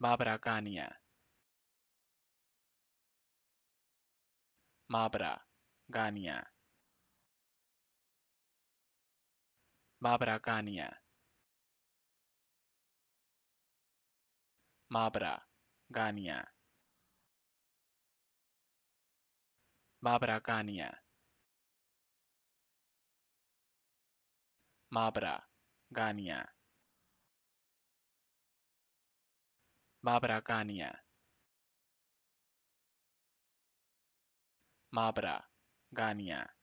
Mabaraganía. Mabaraganía. Mabaraganía. Mabaraganía. Mabaraganía. Mabra, Gania. Mabragania Mabra Gania